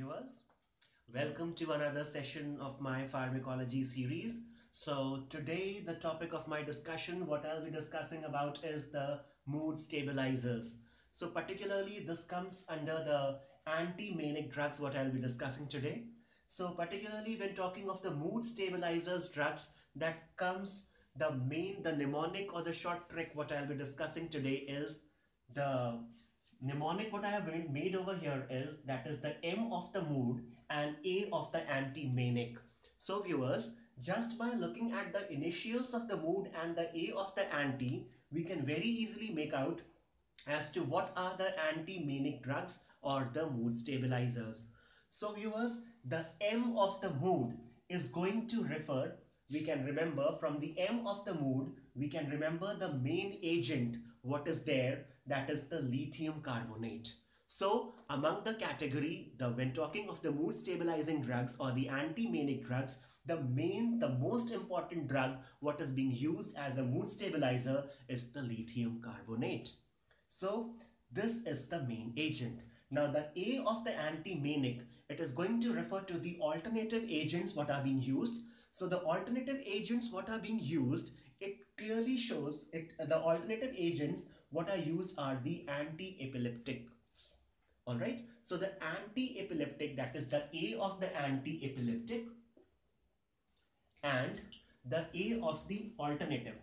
viewers. Welcome to another session of my pharmacology series. So today the topic of my discussion, what I'll be discussing about is the mood stabilizers. So particularly this comes under the anti-manic drugs what I'll be discussing today. So particularly when talking of the mood stabilizers drugs that comes the main, the mnemonic or the short trick what I'll be discussing today is the mnemonic what I have made over here is that is the M of the mood and A of the anti-manic. So viewers, just by looking at the initials of the mood and the A of the anti, we can very easily make out as to what are the anti-manic drugs or the mood stabilizers. So viewers, the M of the mood is going to refer, we can remember from the M of the mood, we can remember the main agent, what is there that is the lithium carbonate. So among the category, the when talking of the mood stabilizing drugs or the anti-manic drugs, the main, the most important drug what is being used as a mood stabilizer is the lithium carbonate. So this is the main agent. Now the A of the anti-manic, it is going to refer to the alternative agents what are being used. So the alternative agents what are being used, it clearly shows it the alternative agents what are used are the anti-epileptic. Alright, so the anti-epileptic that is the A of the anti-epileptic and the A of the alternative.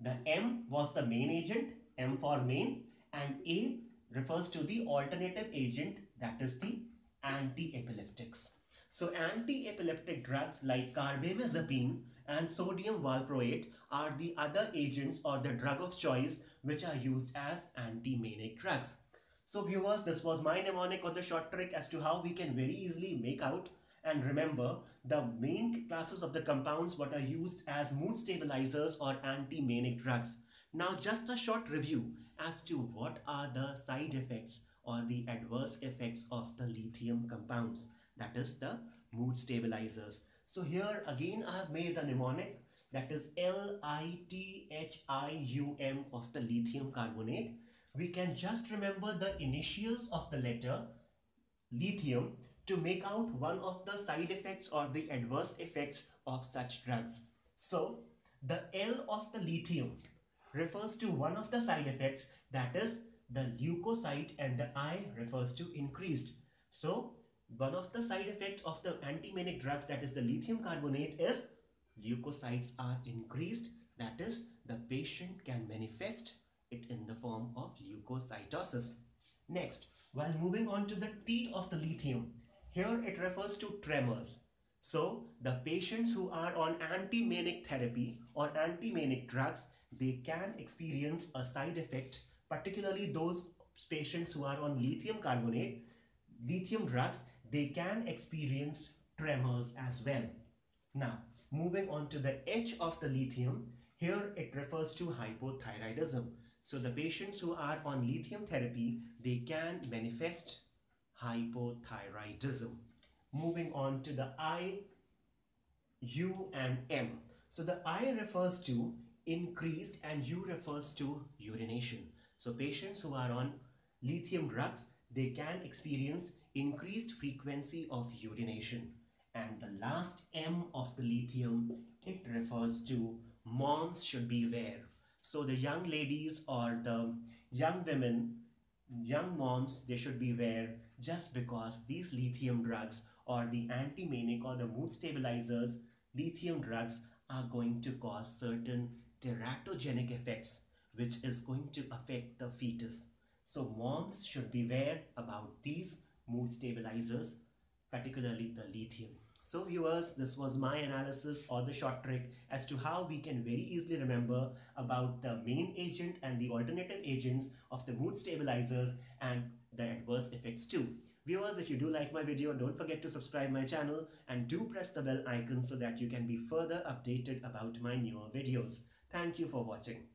The M was the main agent, M for main and A refers to the alternative agent that is the anti-epileptics. So anti-epileptic drugs like carbamazepine and sodium valproate are the other agents or the drug of choice which are used as anti-manic drugs. So viewers, this was my mnemonic or the short trick as to how we can very easily make out and remember the main classes of the compounds what are used as mood stabilizers or anti-manic drugs. Now just a short review as to what are the side effects or the adverse effects of the lithium compounds that is the mood stabilizers. So here again I have made a mnemonic that is L-I-T-H-I-U-M of the lithium carbonate. We can just remember the initials of the letter lithium to make out one of the side effects or the adverse effects of such drugs. So the L of the lithium refers to one of the side effects that is the leukocyte and the I refers to increased. So one of the side effects of the anti-manic drugs that is the lithium carbonate is leukocytes are increased that is the patient can manifest it in the form of leukocytosis. Next, while moving on to the T of the lithium, here it refers to tremors. So the patients who are on anti-manic therapy or anti-manic drugs, they can experience a side effect, particularly those patients who are on lithium carbonate, lithium drugs, they can experience tremors as well. Now, moving on to the H of the lithium, here it refers to hypothyroidism. So the patients who are on lithium therapy, they can manifest hypothyroidism. Moving on to the I, U and M. So the I refers to increased and U refers to urination. So patients who are on lithium drugs, they can experience increased frequency of urination. And the last M of the lithium, it refers to moms should beware. So the young ladies or the young women, young moms, they should beware just because these lithium drugs or the anti-manic or the mood stabilizers, lithium drugs are going to cause certain teratogenic effects which is going to affect the fetus. So moms should beware about these mood stabilizers, particularly the lithium. So viewers, this was my analysis or the short trick as to how we can very easily remember about the main agent and the alternative agents of the mood stabilizers and the adverse effects too. Viewers, if you do like my video, don't forget to subscribe my channel and do press the bell icon so that you can be further updated about my newer videos. Thank you for watching.